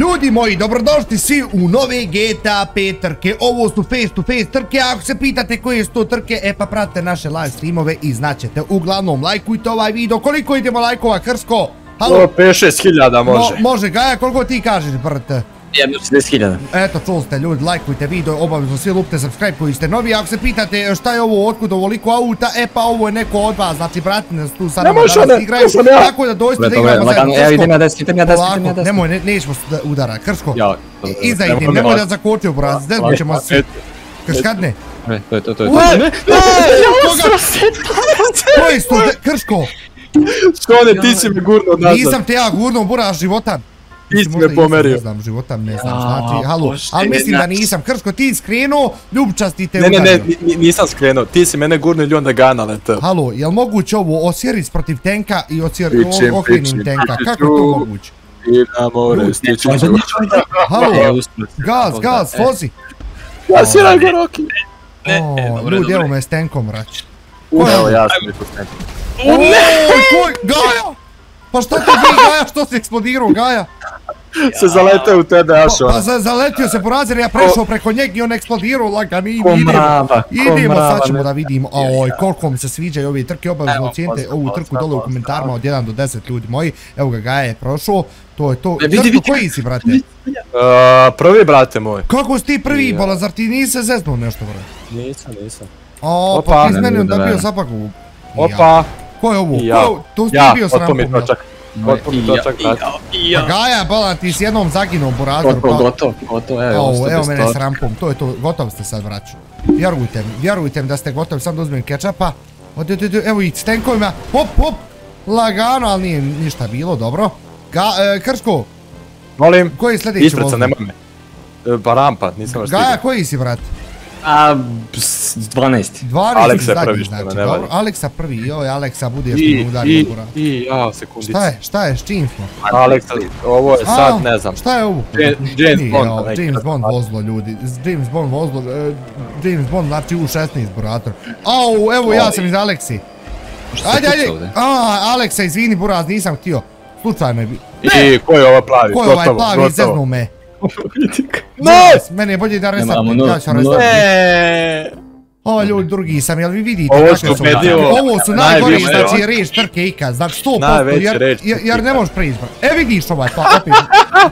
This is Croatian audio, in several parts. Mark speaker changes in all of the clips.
Speaker 1: Ljudi moji, dobrodošli svi u nove GTA 5 trke. Ovo su face to face trke, ako se pitate koje su to trke, e pa pratite naše live streamove i znaćete. Uglavnom, lajkujte ovaj video. Koliko idemo lajkova, Krsko?
Speaker 2: Halo? 5-6 hiljada može.
Speaker 1: može, Gaja, koliko ti kažeš, brate?
Speaker 3: Jedno 60.000.
Speaker 1: Eto, čuli ste ljudi, lajkujte video, obavezno svi lupte subscribe koji ste novi. Ako se pitate šta je ovo, otkud ovoliko auta, e pa ovo je neko od vas, znači brati nas tu sad nama danas igraju, tako da dođite da igramo zajedno.
Speaker 3: Evo idem ja deset, idem ja deset, idem ja deset.
Speaker 1: Nemoj, nećemo udara, Krško, iza idem, nemoj da zakočio braz, zezbit ćemo se. Krškadne.
Speaker 3: Ne, to je to, to je
Speaker 1: to. Ne, su, Krško?
Speaker 2: Škone, ti si me gurno nazad.
Speaker 1: Nisam te ja gurno, buraz životan.
Speaker 2: Ti si me pomerio.
Speaker 1: Ne znam, života ne znam, znači, halo, ali mislim da nisam. Krško, ti skrenuo, ljubčasti te
Speaker 2: udario. Ne, ne, ne, nisam skrenuo, ti si mene gurno i onda ga naletao.
Speaker 1: Halo, jel moguće ovo osjeris protiv tenka i okrenim tenka, kako je to moguće?
Speaker 2: I na more, stići ću.
Speaker 1: Halo, gaz, gaz, vozi.
Speaker 2: Ja si raj Roki.
Speaker 1: Ljudi, evo me s tenkom, rać.
Speaker 2: Evo, ja sam mi s tenkom.
Speaker 1: O ne, Gaja! Pa šta ti bi Gaja, što si eksplodirao Gaja?
Speaker 2: Se zaletao u tebe, Ašo.
Speaker 1: Pa, pa zaletio se porazir, ja prešao preko njeg i on eksplodirao lagano i idemo. Idemo, sad ćemo da vidimo. Oj, koliko mi se sviđaju ove trke, obavezno ocijenite ovu trku dole u komentarima od 1 do 10 ljudi moji. Evo ga, Gaja je prošao. To je to. Krsko, koji si, brate?
Speaker 2: Prvi, brate moj.
Speaker 1: Kako si ti prvi, bola, zar ti nisi zeznuo nešto, brate?
Speaker 2: Nisam, nisam.
Speaker 1: O, pa ti iz mene onda bio zapaku.
Speaker 2: Opa.
Speaker 1: Ko je ovo? Tu si bio s rampom,
Speaker 2: Potpuni točak, brate.
Speaker 1: Pa Gaja, bolan, ti s jednom zaginom burazoru.
Speaker 3: Gotovo, gotovo, gotovo, evo.
Speaker 1: Evo mene s rampom, to je to, gotov ste sad vraću. Vjerujte mi, vjerujte mi da ste gotovi, sam da uzmem kečapa. Evo i s tenkovima, hop, hop. Lagano, ali nije ništa bilo, dobro. E, Krško.
Speaker 2: Molim.
Speaker 1: Koji je sljedeći
Speaker 2: Ispred sam, nemoj me. E, pa rampa, nisam još
Speaker 1: Gaja, koji si, brat?
Speaker 3: A, 12.
Speaker 1: 12
Speaker 2: Aleksa je prvi, znači,
Speaker 1: dobro. Aleksa prvi, joj, Aleksa budeš mi udario bura.
Speaker 2: I, i, ja, sekundicu.
Speaker 1: Šta je, šta je, s čim smo?
Speaker 2: Aleksa, ovo je sad, ne znam.
Speaker 1: Šta je ovo?
Speaker 2: James Bond.
Speaker 1: James Bond vozilo, ljudi. James Bond vozilo, James Bond znači u 16 burator. Au, evo ja sam iz Aleksi. Ajde, ajde. A, Aleksa, izvini buraz, nisam htio. Slučajno je bi.
Speaker 2: I, ko je ovo plavi?
Speaker 1: Ko je ovaj plavi, izeznu me.
Speaker 2: Ne!
Speaker 1: Mene je bolje da restartim, ja ću restartim. O ljudi, drugi sam, jel vi vidite
Speaker 2: kakve su
Speaker 1: Ovo su najgori, znači reč trke ikad, znači 100%, jer ne možeš preizbrat. E vidiš ovaj pa, opet,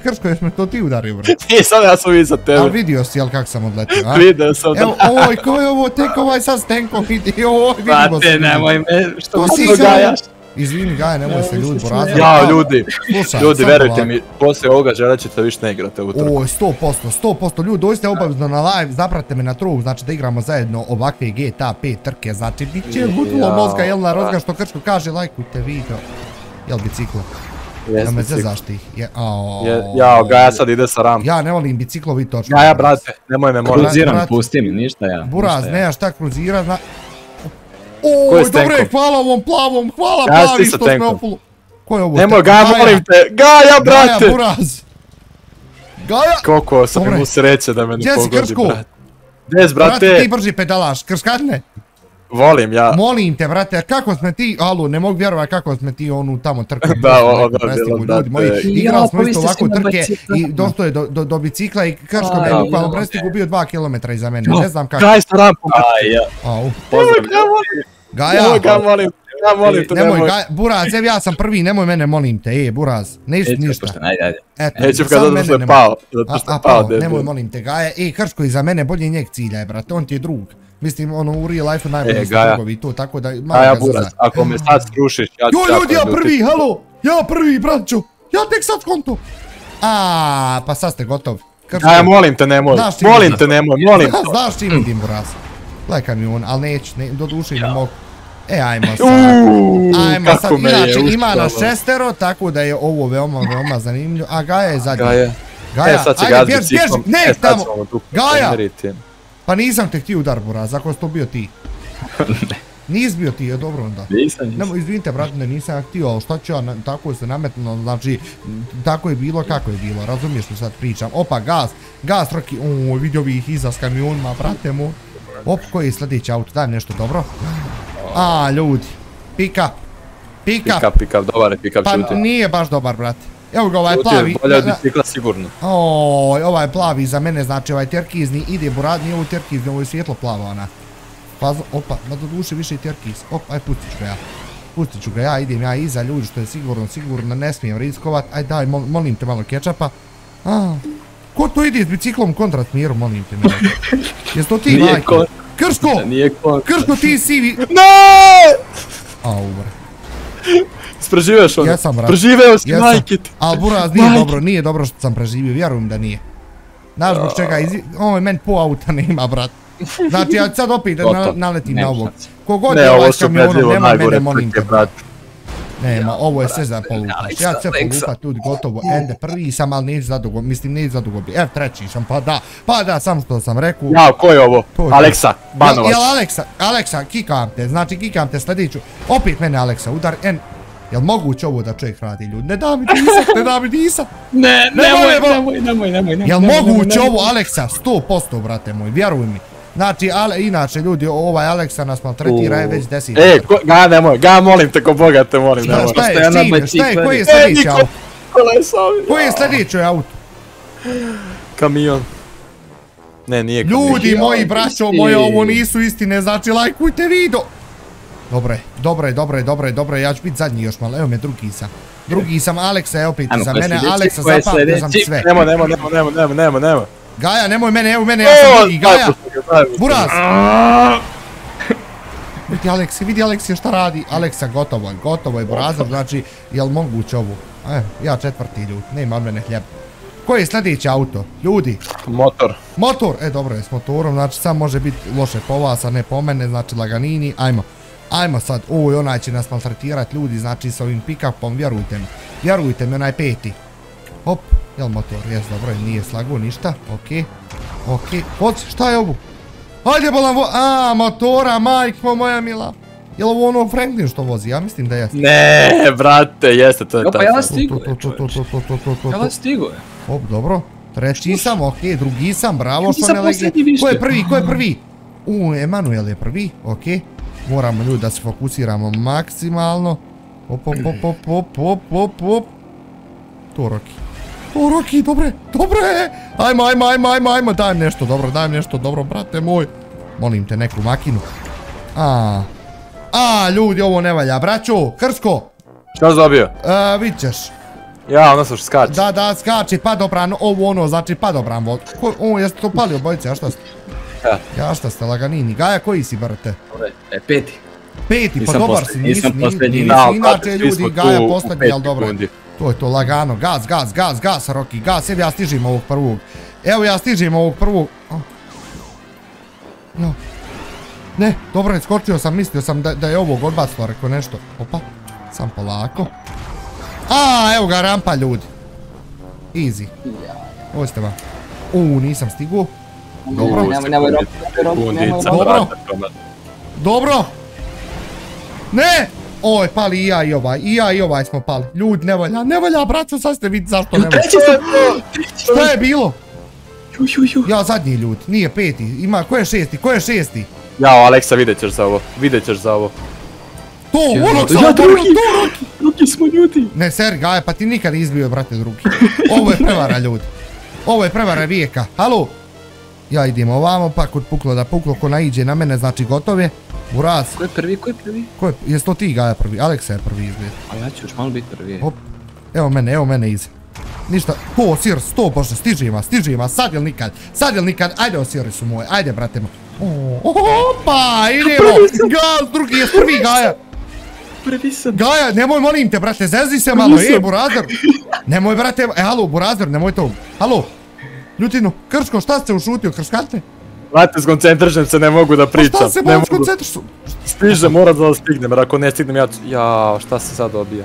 Speaker 1: Krško, me to ti udario, bro.
Speaker 2: Nisam, ja sam vidio tebe.
Speaker 1: Ali vidio si, jel kak sam odletio, a?
Speaker 2: Vidio sam.
Speaker 1: Evo, ko je ovo, tek ovaj sad s tenkom vidi, vidimo se.
Speaker 3: Brate, nemoj me, što
Speaker 1: mi to gajaš? Izvini Gaja, nemoj se ljudi poraziti.
Speaker 2: Ja, ljudi, ljudi, verujte mi, poslije ovoga želit ćete više ne igrate u trku.
Speaker 1: Oj, 100%, 100%, ljudi, dođite obavezno na live, zapratite me na trup, znači da igramo zajedno ovakve GTA 5 trke, znači bit će gutilo mozga, jel na rozga što Krško kaže, lajkujte video. Jel biciklo? Da me zezaš ti.
Speaker 2: Jao, Gaja sad ide sa rampa.
Speaker 1: Ja ne volim biciklovi točno.
Speaker 2: Gaja, brate, nemoj me morat.
Speaker 3: Kruziram, pusti mi, ništa ja.
Speaker 1: Buraz, nema šta kruzira, Oj, dobro je, hvala ovom plavom, hvala plavi što sme opulu. Ko je ovo?
Speaker 2: Nemoj, Gaja, molim te, Gaja, brate!
Speaker 1: Gaja, buraz! Gaja!
Speaker 2: Koliko sam imao sreće da me ne pogodi, brate. Des, brate!
Speaker 1: Brate, ti brži pedalaš, krskadne!
Speaker 2: Volim ja.
Speaker 1: Molim te, brate, kako sme ti, alu, ne mogu vjerovati kako sme ti onu tamo trku.
Speaker 2: Da, ovo da, ljudi
Speaker 1: moji. Igrali smo isto ovako trke i došlo je do bicikla i Krško me je bukvalno prestigu bio 2 km iza mene, ne znam kako.
Speaker 2: Kaj s rampom?
Speaker 3: Aj, ja.
Speaker 1: Au.
Speaker 2: Pozdrav.
Speaker 1: Gaja!
Speaker 2: Molim, ja molim te nemoj.
Speaker 1: Nemoj, Buraz, evo ja sam prvi, nemoj mene molim te, e, Buraz, ništa, ništa.
Speaker 3: Ajde, ajde.
Speaker 2: Eto, Neću kad zato što je pao, zato što je pao,
Speaker 1: Nemoj molim te, Gaja, e, Krško iza mene bolje njeg ciljaj, brate, on ti je drug. Mislim, ono, u real life-u najbolji su drugovi to, tako da malo
Speaker 2: ga Buraz, ako me sad skrušiš, ja ću
Speaker 1: Jo, ljudi, ja prvi, halo! Ja prvi, braćo! Ja tek sad konto! Aaaa, pa sad ste gotovi.
Speaker 2: Gaja, molim te, nemoj, molim te, nemoj, molim te.
Speaker 1: Znaš čim vidim, Buraz. Lajka mi on, ali neću, do duše ne mogu. E, ajmo sad. Ajmo sad, inače ima nas šestero, tako da je ovo veoma, veoma zanimljivo. A Gaja je zadnji.
Speaker 2: Gaja.
Speaker 1: Gaja, ajde, bježi, bježi, ne, tamo. Gaja. Pa nisam te htio udar, Buraz, ako si to bio ti. Nis bio ti, je dobro onda.
Speaker 2: Nisam, nisam. Nemo,
Speaker 1: izvinite, brate, nisam htio, ali šta ću ja, tako se nametno, znači, tako je bilo kako je bilo, razumiješ što sad pričam. Opa, gas, gas, Roki, uuu, vidio bi ih iza s kamionima, brate mu. Op, koji je sljedeći auto, daj nešto dobro. A, ljudi. Pick up. Pick up.
Speaker 2: Pick up, pick up, dobar je pick up,
Speaker 1: Pa nije baš dobar, brate. Evo ga ovaj plavi.
Speaker 2: Bolje od bicikla sigurno.
Speaker 1: Oj, ovaj plavi za mene, znači ovaj terkizni ide burad, nije ovo terkizni, ovo je svjetlo plavo ona. Pa, opa, ma do duše više terkiz. Op, aj pustit ću ga ja. Pustit ću ga ja, idem ja iza ljudi što je sigurno, sigurno, ne smijem riskovat. Aj daj, molim te malo kečapa. A, ko to ide s biciklom kontra smjeru, molim te. Jes to ti, majko? Krško!
Speaker 3: Nije
Speaker 1: Krško ti sivi...
Speaker 2: Ne!
Speaker 1: A, ubre.
Speaker 2: Spreživeš ono?
Speaker 1: Jesam, brat.
Speaker 2: Preživeo si, majke ti.
Speaker 1: Al buraz, nije dobro, nije dobro što sam preživio, vjerujem da nije. Znaš zbog čega, ovo je meni po auta nema, brat. Znači, ja sad opet naletim na ovog. Kogod je ovaj s kamionom, nema mene, molim te. Nema, ovo je sve za polupaš. Ja sve polupat, ljudi, gotovo. Ende, prvi sam, ali neću zadugo, mislim, neću zadugo bi. Evo, treći sam, pa da, pa da, sam što sam rekao.
Speaker 2: Ja, ko je ovo? Aleksa, Banovac.
Speaker 1: Jel Aleksa, Aleksa, kikam te, znači kikam te sljedeću. Opet mene Aleksa udar, en, Jel moguće ovo da čovjek radi ljudi? Ne da mi disat, ne da mi disat.
Speaker 3: Ne, nemoj, nemoj, nemoj, nemoj, nemoj.
Speaker 1: Jel moguće ovo Aleksa? 100% brate moj, vjeruj mi. Znači, ale, inače ljudi, ovaj Aleksa nas maltretira je već desit.
Speaker 2: E, ga nemoj, ga molim te ko Boga te molim,
Speaker 1: nemoj. Šta je, čime, šta je, koji je sljedeći auto? Koji je sljedeći auto?
Speaker 2: Kamion. Ne, nije
Speaker 1: kamion. Ljudi moji, braćo moji, ovo nisu istine, znači lajkujte video. Dobro je, dobro je, dobro je, dobro je, dobro je, ja ću biti zadnji još malo, evo me drugi sam. Drugi sam, Aleksa je opet za mene, Aleksa zapamtio sam sve.
Speaker 2: Nemo, nemo, nemo, nemo, nemo, nemo.
Speaker 1: Gaja, nemoj mene, evo mene, ja sam drugi, Gaja. Buraz. Vidi Aleksi, vidi Aleksi šta radi. Aleksa, gotovo je, gotovo je, Burazor, znači, jel moguće ovo? E, ja četvrti ljud, nema od mene hljeb. Koji je sljedeći auto? Ljudi.
Speaker 2: Motor.
Speaker 1: Motor, e dobro je s motorom, znači sam može biti loše po vas, a ne po mene, znači laganini, ajmo. Ajmo sad, oj, onaj će nas maltretirat ljudi, znači s ovim pick-upom, vjerujte mi. Vjerujte mi, onaj peti. Jel motor, jes, dobro, nije slago ništa, okej. Okej, hoć, šta je ovo? Hajde bolam vo... A, motora, majko moja mila. Jel ovo ono Franklin što vozi? Ja mislim da jeste.
Speaker 2: Ne, brate, jeste, to je
Speaker 3: taj. ja stigu je, Ja stigu je.
Speaker 1: Hop, dobro. Treći sam, okej, drugi sam, bravo što ne lege. Ko je prvi, ko je prvi? U, Emanuel je prvi, okej. Moramo ljudi da se fokusiramo maksimalno. Op, op, op, op, op, op, op, op. To. Roki, dobre, dobre. Ajmo, ajmo, ajmo, ajmo, ajmo. Dajem nešto dobro, dajem nešto dobro, brate moj. Molim te neku makinu. A. A, ljudi, ovo ne valja. Braćo, Krsko.
Speaker 2: Šta si dobio?
Speaker 1: E, vidit ćeš.
Speaker 2: Ja, ono što skače.
Speaker 1: Da, da, skače, padobran, ovo ono, znači padobran. O, jeste to palio bojice, a šta ste? Ja šta ste laganini. Gaja koji si brate?
Speaker 3: E, peti.
Speaker 1: Peti, pa dobar si, nisi, nisi, inače ljudi, Gaja posljednji, ali dobro. To je to lagano, gaz, gaz, gaz, gaz, Roki, gaz, evo ja stižim ovog prvog. Evo ja stižim ovog prvog. Ne, dobro je, skočio sam, mislio sam da, je ovog odbacilo, rekao nešto. Opa, sam polako. A, evo ga rampa ljudi. Easy. Ovo ste vam. Uuu, nisam stiguo. Dobro. Dobro. Dobro. Ne! Oj, pali i ja i ovaj, i ja i ovaj smo pali. Ljudi, ne valja, ne valja, braco, sad ste vidjeti zašto ne valja. Šta je bilo? Ja zadnji ljud, nije peti, ima, ko je šesti, ko je šesti?
Speaker 2: Jao, Aleksa, vidjet ćeš za ovo, vidjet ćeš za ovo.
Speaker 1: To, onog sam ja, drugi,
Speaker 3: drugi, drugi smo ljudi.
Speaker 1: Ne, ser, Gaja, pa ti nikad izbio, brate, drugi. Ovo je prevara, ljudi. Ovo je prevara vijeka, halo? Ja idem ovamo, pa kod puklo da puklo, ko naiđe na mene, znači gotove. Buraz.
Speaker 3: Ko je prvi, ko je prvi?
Speaker 1: Ko je, jes to ti Gaja prvi? Aleksa je prvi izgled.
Speaker 3: A ja ću još malo biti prvi.
Speaker 1: Hop. Evo mene, evo mene iza. Ništa, to sir, sto bože, stiži vas, stiži vas, sad ili nikad, sad ili nikad, ajde o siri su moje, ajde brate Opa, idemo, gaz, drugi je prvi Gaja.
Speaker 3: Prvi sam.
Speaker 1: Gaja, nemoj molim te brate, zezi se malo, ej Burazer. Nemoj brate, e halo Burazer, nemoj to, halo. Ljutino, Krško, šta ste ušutio, krškate?
Speaker 2: Znate, skoncentrišem se, ne mogu da pričam.
Speaker 1: Pa šta se malo skoncentriš?
Speaker 2: Stižem, moram da stignem, jer ako ne stignem ja... Ja, šta se sad dobija?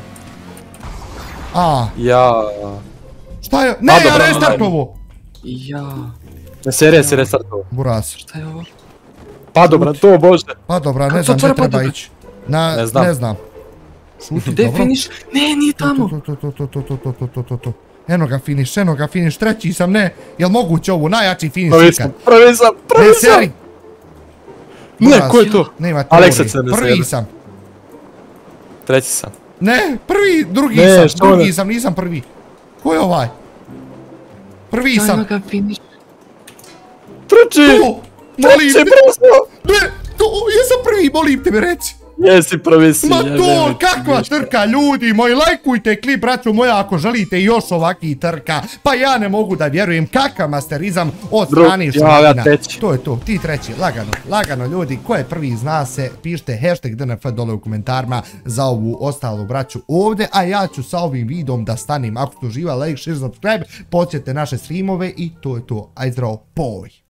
Speaker 1: A.
Speaker 2: Ja...
Speaker 1: Šta je? Ne, ja restartovo!
Speaker 3: Ja...
Speaker 2: Ne serija se restartovo.
Speaker 1: Buras.
Speaker 3: Šta je ovo?
Speaker 2: Pa dobra, to bože.
Speaker 1: Pa dobra, ne znam gdje treba ići. Ne znam. Ne znam.
Speaker 3: Šuti, dobro. finish? Ne, nije tamo.
Speaker 1: To, to, to, to, to, to, to, to, to, to. Eno ga finish, eno ga finish, treći sam, ne. Jel moguće ovo, najjači finish
Speaker 2: prvi ikad? Prvi sam, prvi sam,
Speaker 1: Ne, seri.
Speaker 2: Ne, ko je to?
Speaker 1: Nema teorije. Prvi sam.
Speaker 2: Treći sam.
Speaker 1: Ne, prvi, drugi sam, drugi sam, nisam prvi. Ko je ovaj? Prvi sam.
Speaker 3: Dajmo ga finish.
Speaker 2: Trči!
Speaker 1: O, molim
Speaker 2: Trči,
Speaker 1: te. Ne, to, jesam prvi, molim te mi reci.
Speaker 2: Jesi si.
Speaker 1: Ma to, kakva trka ljudi moji, lajkujte klip, braćo moja, ako želite još ovakvih trka. Pa ja ne mogu da vjerujem, kakav masterizam od
Speaker 2: ja ga treći.
Speaker 1: To je to, ti treći, lagano, lagano ljudi, ko je prvi zna se, pišite hashtag DNF dole u komentarima za ovu ostalu braću ovdje, a ja ću sa ovim videom da stanim, ako ste uživali, like, share, subscribe, podsjetite naše streamove i to je to, aj zdravo, poj.